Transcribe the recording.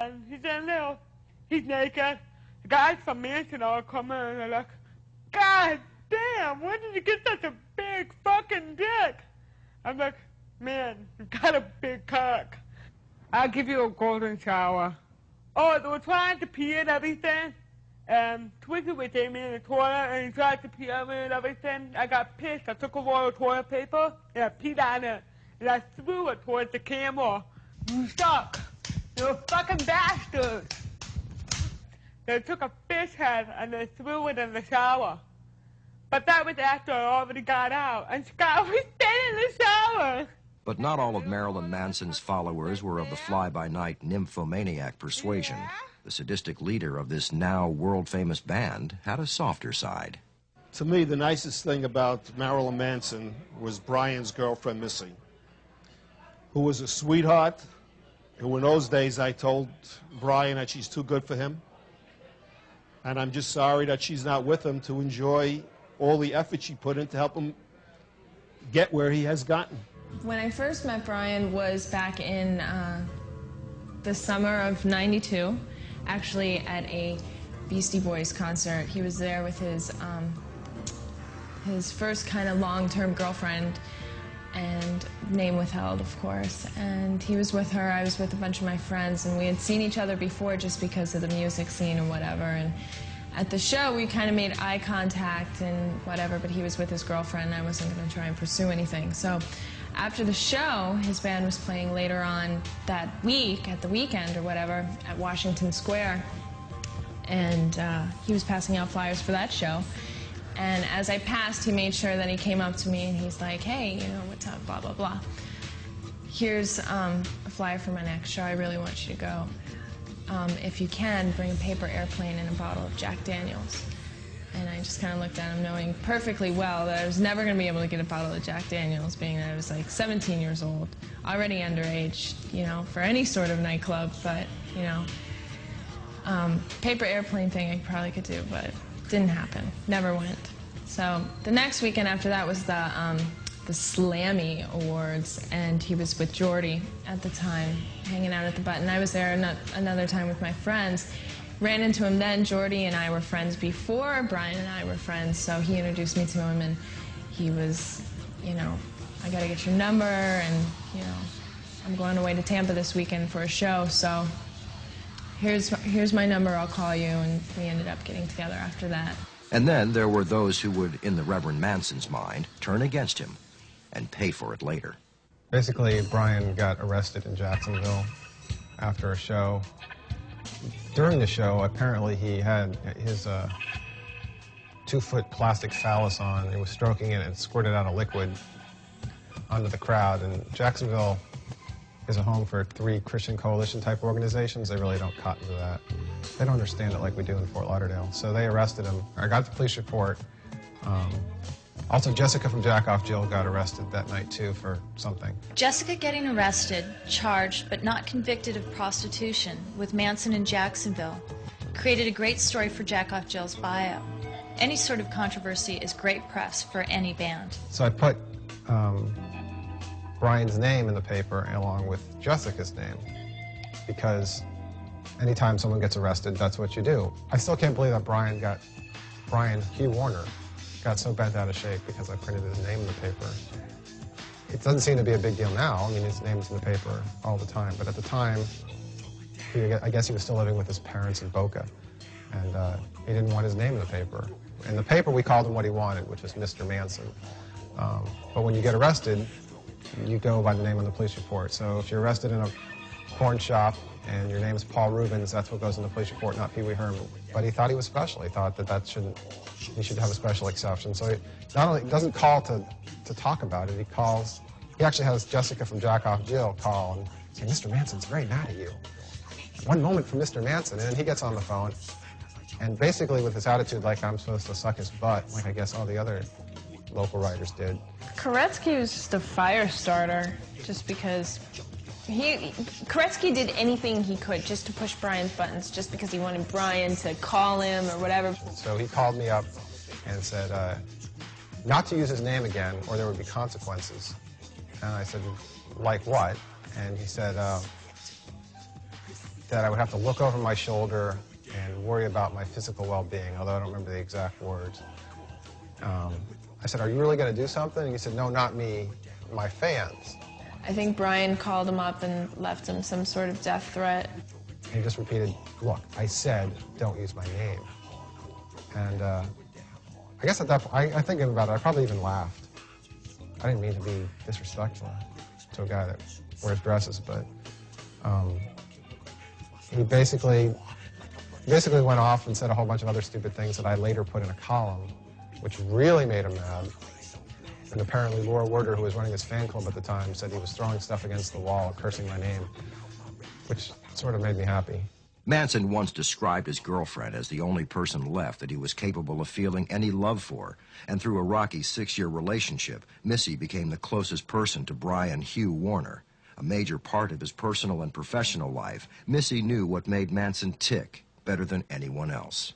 and he's in there. He's naked. The guys from Manson all come in and they're like, God damn, where did you get such a big fucking dick? I'm like, man, you got a big cock. I'll give you a golden shower. Oh, they were trying to pee and everything. And Twiggy was aiming in the toilet and he tried to pee on me and everything. I got pissed. I took a roll of toilet paper and I peed on it. And I threw it towards the camera. You suck. You're a fucking bastard. They took a fish head and they threw it in the shower. But that was after I already got out. And Scott was dead in the shower. But not all of Marilyn Manson's followers were of the fly-by-night nymphomaniac persuasion. The sadistic leader of this now world-famous band had a softer side. To me, the nicest thing about Marilyn Manson was Brian's girlfriend, Missy, who was a sweetheart, who in those days I told Brian that she's too good for him. And I'm just sorry that she's not with him to enjoy all the effort she put in to help him get where he has gotten. When I first met Brian was back in uh, the summer of 92, actually at a Beastie Boys concert. He was there with his, um, his first kind of long-term girlfriend and name withheld, of course. And he was with her, I was with a bunch of my friends, and we had seen each other before just because of the music scene and whatever. And at the show, we kind of made eye contact and whatever, but he was with his girlfriend, and I wasn't going to try and pursue anything. So after the show, his band was playing later on that week, at the weekend or whatever, at Washington Square. And uh, he was passing out flyers for that show. And as I passed, he made sure that he came up to me and he's like, hey, you know, what's up, blah, blah, blah. Here's um, a flyer for my next show. I really want you to go. Um, if you can, bring a paper airplane and a bottle of Jack Daniels. And I just kind of looked at him knowing perfectly well that I was never going to be able to get a bottle of Jack Daniels, being that I was like 17 years old, already underage, you know, for any sort of nightclub. But, you know, um, paper airplane thing I probably could do, but didn't happen. Never went. So the next weekend after that was the, um, the Slammy Awards, and he was with Jeordie at the time, hanging out at the button. I was there another time with my friends. Ran into him then. Jeordie and I were friends before Brian and I were friends, so he introduced me to him, and he was, you know, I got to get your number, and, you know, I'm going away to Tampa this weekend for a show, so here's, here's my number, I'll call you, and we ended up getting together after that. And then there were those who would, in the Reverend Manson's mind, turn against him and pay for it later. Basically, Brian got arrested in Jacksonville after a show. During the show, apparently he had his uh, two-foot plastic phallus on. He was stroking it and squirted out a liquid onto the crowd. And Jacksonville is a home for three Christian coalition type organizations. They really don't cut into that. They don't understand it like we do in Fort Lauderdale. So they arrested him. I got the police report. Um, also, Jessicka from Jack Off Jill got arrested that night too for something. Jessicka getting arrested, charged, but not convicted of prostitution with Manson in Jacksonville created a great story for Jack Off Jill's bio. Any sort of controversy is great press for any band. So I put um, Brian's name in the paper along with Jessicka's name because anytime someone gets arrested, that's what you do. I still can't believe that Brian got, Brian Hugh Warner got so bent out of shape because I printed his name in the paper. It doesn't seem to be a big deal now. I mean, his name's in the paper all the time. But at the time, he, I guess he was still living with his parents in Boca. And uh, he didn't want his name in the paper. In the paper, we called him what he wanted, which was Mr. Manson. Um, but when you get arrested, you go by the name on the police report. So if you're arrested in a porn shop and your name is Paul Reubens, that's what goes in the police report, not Pee Wee Herman. But he thought he was special. He thought that that shouldn't, he should have a special exception. So he not only doesn't call to, to talk about it, he calls, he actually has Jessicka from Jack Off Jill call and say, Mr. Manson's very mad at you. One moment from Mr. Manson, and then he gets on the phone, and basically with this attitude like I'm supposed to suck his butt, like I guess all the other local writers did. Koretsky was just a fire starter, just because he Koretsky did anything he could just to push Brian's buttons, just because he wanted Brian to call him or whatever. So he called me up and said uh, not to use his name again, or there would be consequences. And I said, like what? And he said, uh, that I would have to look over my shoulder and worry about my physical well-being, although I don't remember the exact words. Um, I said, are you really going to do something? And he said, no, not me, my fans. I think Brian called him up and left him some sort of death threat. And he just repeated, look, I said don't use my name. And uh, I guess at that point, I, I think about it, I probably even laughed. I didn't mean to be disrespectful to a guy that wears dresses, but um, he basically basically went off and said a whole bunch of other stupid things that I later put in a column, which really made him mad. And apparently Laura Werder, who was running his fan club at the time, said he was throwing stuff against the wall, cursing my name, which sort of made me happy. Manson once described his girlfriend as the only person left that he was capable of feeling any love for, and through a rocky six-year relationship, Missy became the closest person to Brian Hugh Warner. A major part of his personal and professional life, Missy knew what made Manson tick better than anyone else.